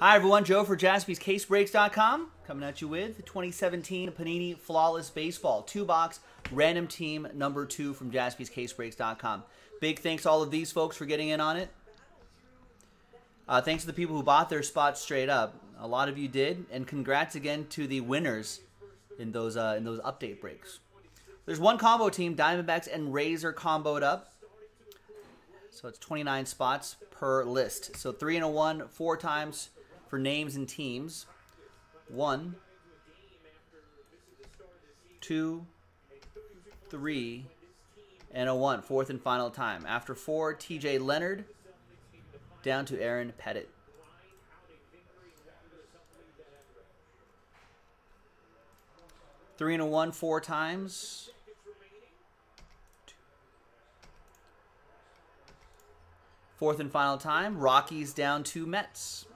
Hi, everyone. Joe for jaspyscasebreaks.com coming at you with 2017 Panini Flawless Baseball. Two box random team number two from jaspyscasebreaks.com. Big thanks all of these folks for getting in on it. Uh, thanks to the people who bought their spots straight up. A lot of you did, and congrats again to the winners in those uh, in those update breaks. There's one combo team, Diamondbacks and are comboed up. So it's 29 spots per list. So three and a one, four times for names and teams. One, two, three, and a one. Fourth and final time. After four, TJ Leonard down to Aaron Pettit. Three and a one, four times. Fourth and final time, Rockies down to Mets.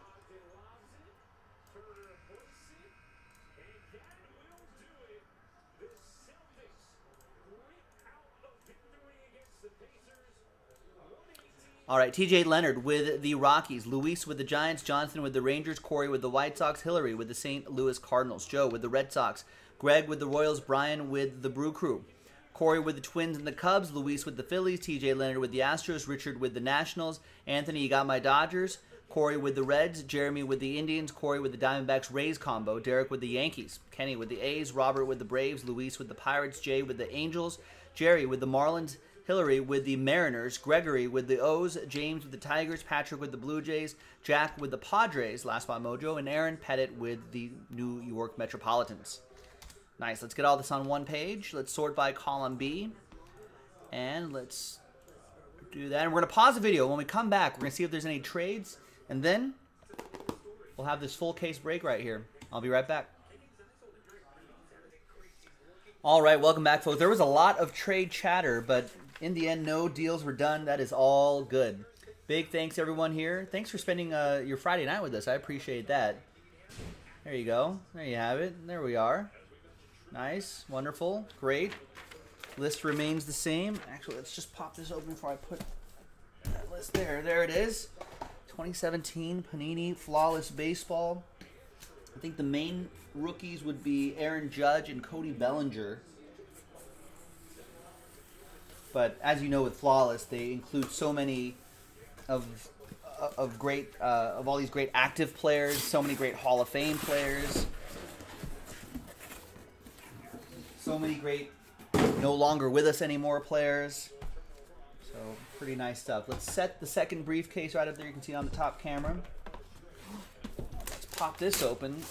All right, TJ Leonard with the Rockies, Luis with the Giants, Jonathan with the Rangers, Corey with the White Sox, Hillary with the St. Louis Cardinals, Joe with the Red Sox, Greg with the Royals, Brian with the Brew Crew, Corey with the Twins and the Cubs, Luis with the Phillies, TJ Leonard with the Astros, Richard with the Nationals, Anthony, you got my Dodgers, Corey with the Reds, Jeremy with the Indians, Corey with the Diamondbacks Rays combo, Derek with the Yankees, Kenny with the A's, Robert with the Braves, Luis with the Pirates, Jay with the Angels, Jerry with the Marlins, Hillary with the Mariners, Gregory with the O's, James with the Tigers, Patrick with the Blue Jays, Jack with the Padres, Last Spot Mojo, and Aaron Pettit with the New York Metropolitans. Nice. Let's get all this on one page. Let's sort by column B. And let's do that. And we're going to pause the video. When we come back, we're going to see if there's any trades. And then we'll have this full case break right here. I'll be right back. All right, welcome back, folks. There was a lot of trade chatter, but in the end, no deals were done. That is all good. Big thanks, everyone here. Thanks for spending uh, your Friday night with us. I appreciate that. There you go. There you have it. There we are. Nice. Wonderful. Great. List remains the same. Actually, let's just pop this open before I put that list there. There it is. 2017 Panini Flawless Baseball. I think the main rookies would be Aaron Judge and Cody Bellinger. But as you know, with Flawless, they include so many of of great uh, of all these great active players, so many great Hall of Fame players, so many great no longer with us anymore players. So pretty nice stuff. Let's set the second briefcase right up there. You can see on the top camera. Let's pop this open.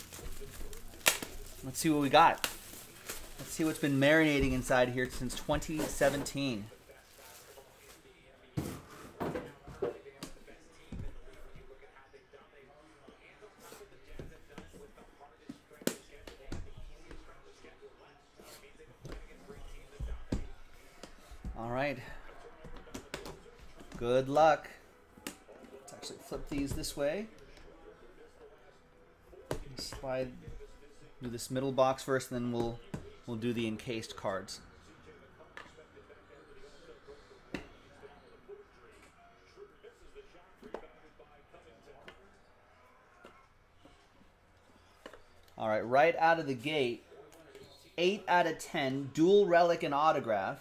Let's see what we got. Let's see what's been marinating inside here since 2017. All right. Good luck. Let's actually flip these this way. Slide do this middle box first, and then we'll we'll do the encased cards. All right, right out of the gate, 8 out of 10, dual relic and autograph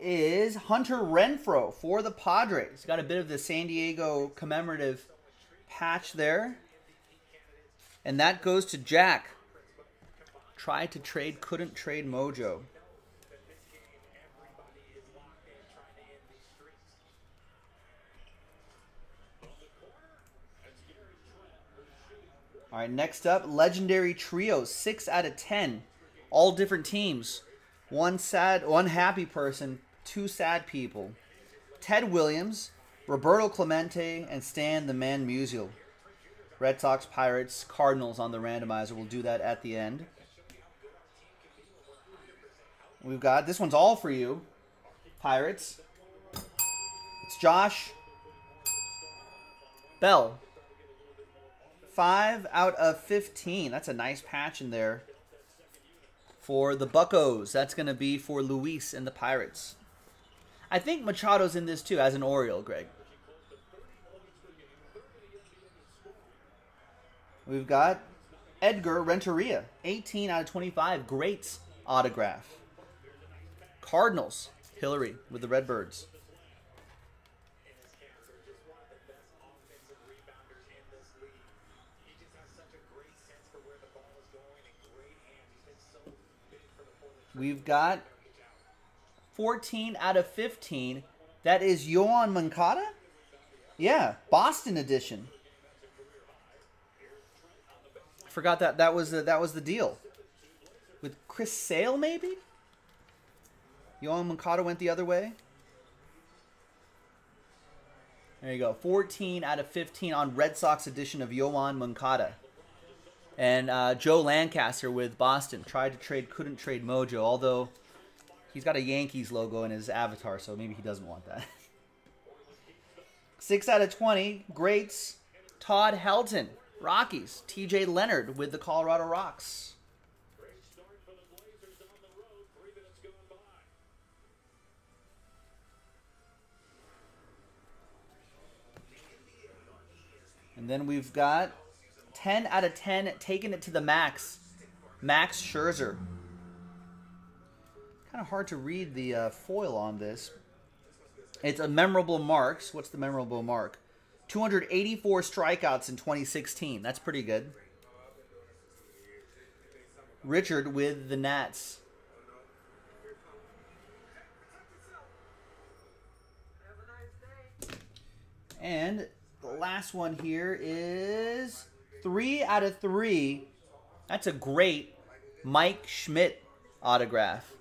is Hunter Renfroe for the Padres. Got a bit of the San Diego commemorative patch there. And that goes to Jack. Tried to trade, couldn't trade Mojo. All right, next up, Legendary Trio, 6 out of 10. All different teams. One sad, one happy person, two sad people. Ted Williams, Roberto Clemente, and Stan the Man Musial. Red Sox, Pirates, Cardinals on the randomizer. We'll do that at the end. We've got this one's all for you, Pirates. It's Josh Bell. Five out of 15. That's a nice patch in there for the Buckos. That's going to be for Luis and the Pirates. I think Machado's in this too as an Oriole, Greg. We've got Edgar Renteria, 18 out of 25. Great autograph. Cardinals, Hillary with the Redbirds. We've got 14 out of 15. That is Yoan Moncada? Yeah, Boston edition. Forgot that that was the, that was the deal. With Chris Sale, maybe? Yoan Moncada went the other way. There you go. 14 out of 15 on Red Sox edition of Yoan Moncada. And uh, Joe Lancaster with Boston tried to trade, couldn't trade Mojo, although he's got a Yankees logo in his avatar, so maybe he doesn't want that. 6 out of 20, greats. Todd Helton, Rockies. TJ Leonard with the Colorado Rocks. And then we've got 10 out of 10, taking it to the max. Max Scherzer. Kind of hard to read the uh, foil on this. It's a memorable marks. What's the memorable mark? 284 strikeouts in 2016. That's pretty good. Richard with the Nats. And the last one here is three out of three. That's a great Mike Schmidt autograph.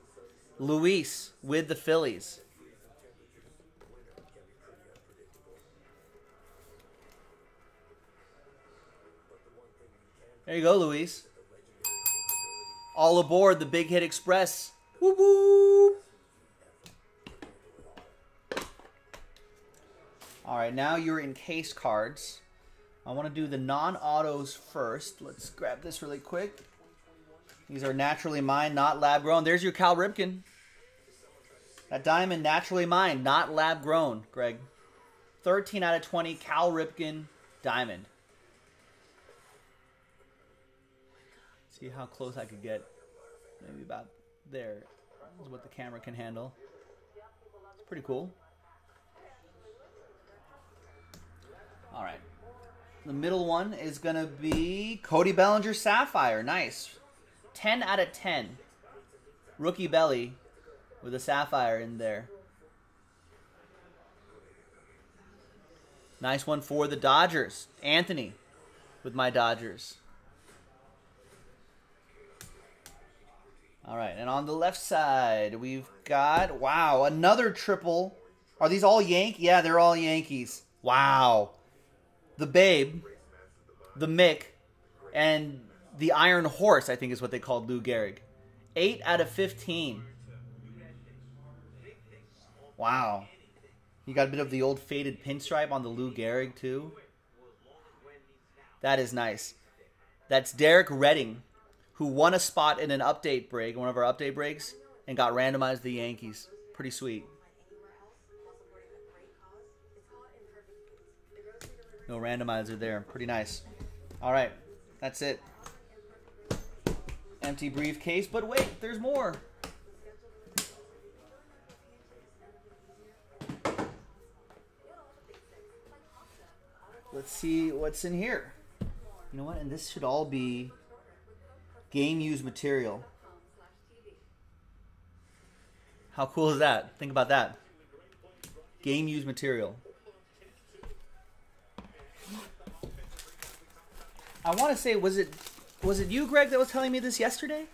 Luis with the Phillies. There you go, Luis. All aboard the Big Hit Express. Woo woo! All right, now you're in case cards. I want to do the non-autos first. Let's grab this really quick. These are naturally mined, not lab grown. There's your Cal Ripken. That diamond naturally mined, not lab grown, Greg. 13 out of 20, Cal Ripken diamond. See how close I could get. Maybe about there is what the camera can handle. It's pretty cool. All right. The middle one is going to be Cody Bellinger Sapphire. Nice. 10 out of 10. Rookie belly with a sapphire in there. Nice one for the Dodgers. Anthony with my Dodgers. All right, and on the left side, we've got, wow, another triple. Are these all Yank? Yeah, they're all Yankees. Wow. The Babe, the Mick, and the Iron Horse, I think is what they called Lou Gehrig. 8 out of 15. Wow. You got a bit of the old faded pinstripe on the Lou Gehrig, too. That is nice. That's Derek Redding who won a spot in an update break, one of our update breaks, and got randomized the Yankees. Pretty sweet. No randomizer there. Pretty nice. All right, that's it. Empty briefcase, but wait, there's more. Let's see what's in here. You know what? And this should all be game used material. How cool is that? Think about that. Game used material. I want to say, was it was it you, Greg, that was telling me this yesterday?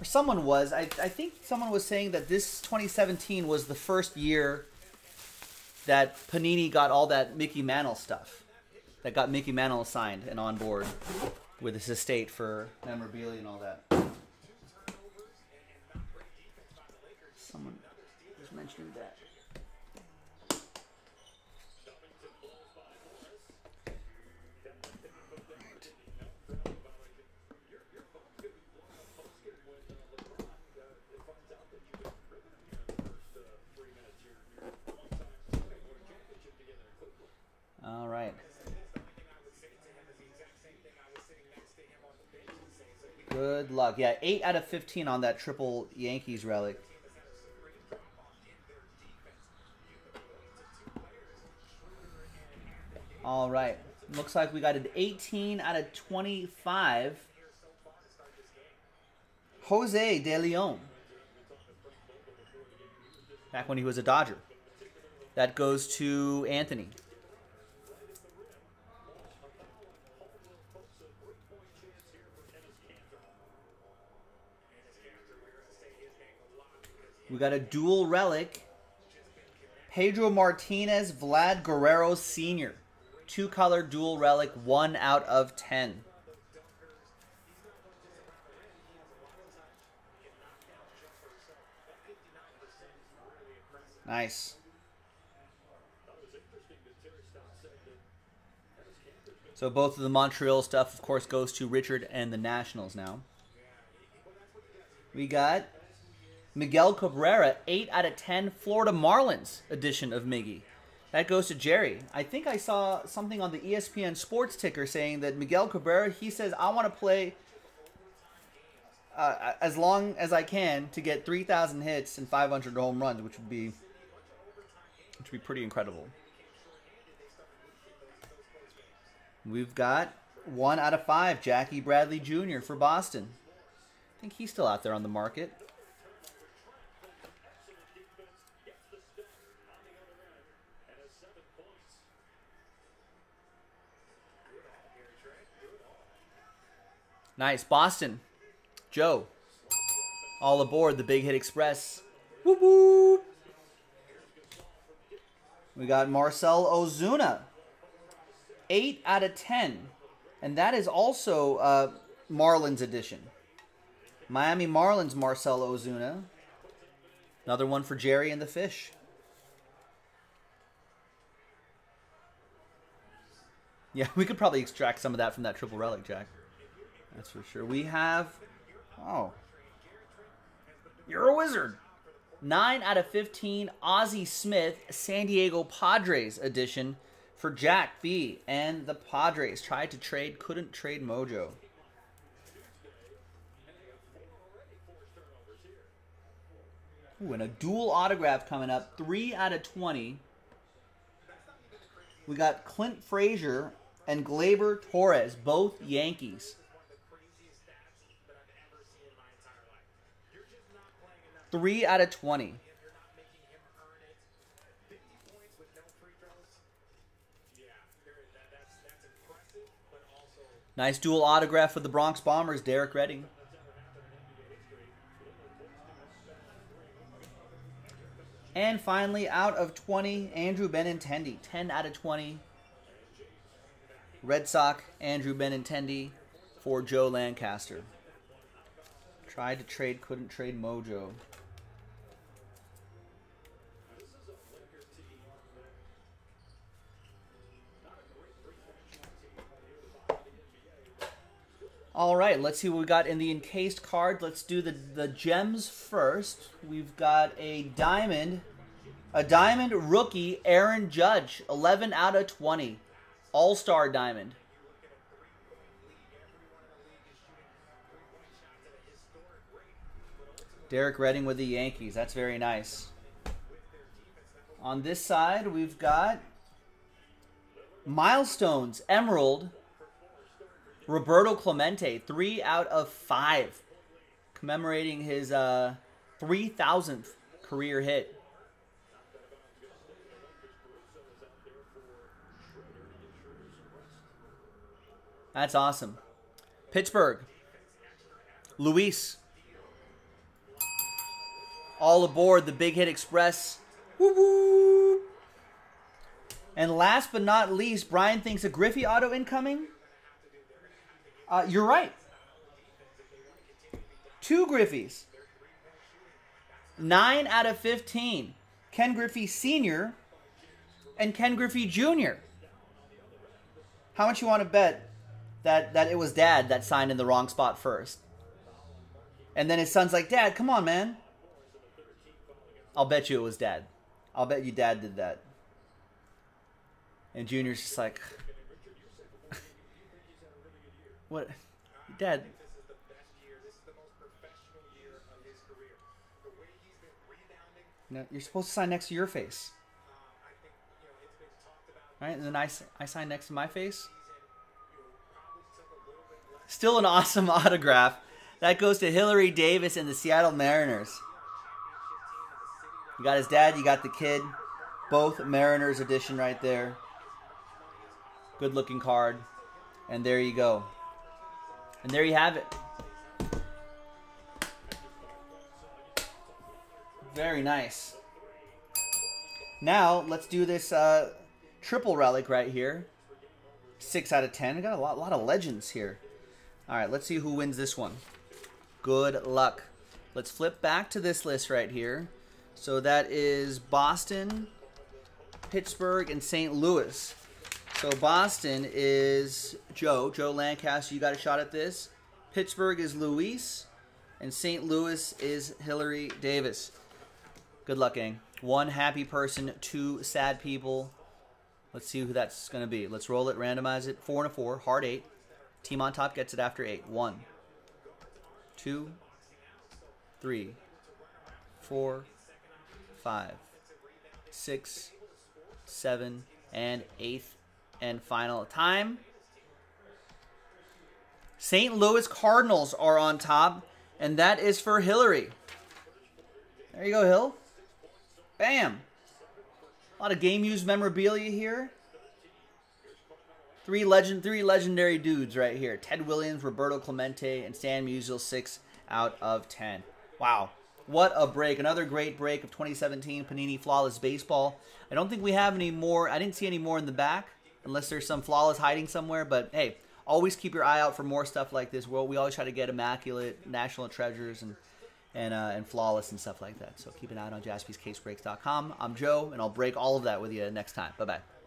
Or someone was. I, I think someone was saying that this 2017 was the first year that Panini got all that Mickey Mantle stuff. That got Mickey Mantle signed and on board with his estate for memorabilia and all that. Someone was mentioning that. All right. Good luck. Yeah, 8 out of 15 on that triple Yankees relic. All right. Looks like we got an 18 out of 25. Jose De Leon. Back when he was a Dodger. That goes to Anthony. We got a dual relic. Pedro Martinez, Vlad Guerrero Sr. Two color dual relic, one out of ten. Nice. So both of the Montreal stuff, of course, goes to Richard and the Nationals now. We got Miguel Cabrera, 8 out of 10, Florida Marlins edition of Miggy. That goes to Jerry. I think I saw something on the ESPN sports ticker saying that Miguel Cabrera, he says, I want to play uh, as long as I can to get 3,000 hits and 500 home runs, which would be which would be pretty incredible. We've got one out of five, Jackie Bradley Jr. for Boston. I think he's still out there on the market. Nice. Boston. Joe. All aboard the Big Hit Express. Whoop whoop. We got Marcell Ozuna. 8 out of 10. And that is also uh, Marlins edition. Miami Marlins Marcell Ozuna. Another one for Jerry and the Fish. Yeah, we could probably extract some of that from that triple relic, Jack. That's for sure. We have. Oh. You're a wizard. 9 out of 15, Ozzie Smith, San Diego Padres edition for Jack V. And the Padres tried to trade, couldn't trade Mojo. Ooh, and a dual autograph coming up. 3 out of 20. We got Clint Frazier and Gleyber Torres, both Yankees. Three out of 20. Nice dual autograph for the Bronx Bombers, Derek Redding. And finally, out of 20, Andrew Benintendi. 10 out of 20. Red Sox, Andrew Benintendi for Joe Lancaster. Tried to trade, couldn't trade Mojo. All right, let's see what we got in the encased card. Let's do the, the gems first. We've got a diamond, a diamond rookie, Aaron Judge, 11 out of 20. All-star diamond. Derek Redding with the Yankees. That's very nice. On this side, we've got Milestones, Emerald, Roberto Clemente, three out of five, commemorating his uh, 3,000th career hit. That's awesome. Pittsburgh, Luis. All aboard the Big Hit Express. Woo woo. And last but not least, Brian thinks a Griffey auto incoming. Uh, you're right. Two Griffeys. Nine out of 15. Ken Griffey Sr. and Ken Griffey Jr. How much you want to bet that, that it was dad that signed in the wrong spot first? And then his son's like, Dad, come on, man. I'll bet you it was dad. I'll bet you dad did that. And Junior's just like, what? Dad. No, you're supposed to sign next to your face. Right, and then I, I sign next to my face. Still an awesome autograph. That goes to Hillary Davis and the Seattle Mariners. You got his dad, you got the kid. Both Mariners edition right there. Good looking card. And there you go. And there you have it. Very nice. Now, let's do this uh, triple relic right here. Six out of ten. I got a lot, lot of legends here. All right, let's see who wins this one. Good luck. Let's flip back to this list right here. So that is Boston, Pittsburgh, and St. Louis. So Boston is Joe. Joe Lancaster, you got a shot at this. Pittsburgh is Luis. And St. Louis is Hillary Davis. Good luck, gang. One happy person, two sad people. Let's see who that's going to be. Let's roll it, randomize it. Four and a four, hard eight. Team on top gets it after eight. One, two, three, four, five, six, seven, and eighth and final time. St. Louis Cardinals are on top, and that is for Hillary. There you go, Hill. Bam. A lot of game used memorabilia here. Three legend, three legendary dudes right here: Ted Williams, Roberto Clemente, and Stan Musial. Six out of ten. Wow, what a break! Another great break of 2017 Panini Flawless Baseball. I don't think we have any more. I didn't see any more in the back, unless there's some flawless hiding somewhere. But hey, always keep your eye out for more stuff like this. Well, we always try to get immaculate national treasures and and uh, and flawless and stuff like that. So keep an eye on jaspyscasebreaks.com. I'm Joe, and I'll break all of that with you next time. Bye bye.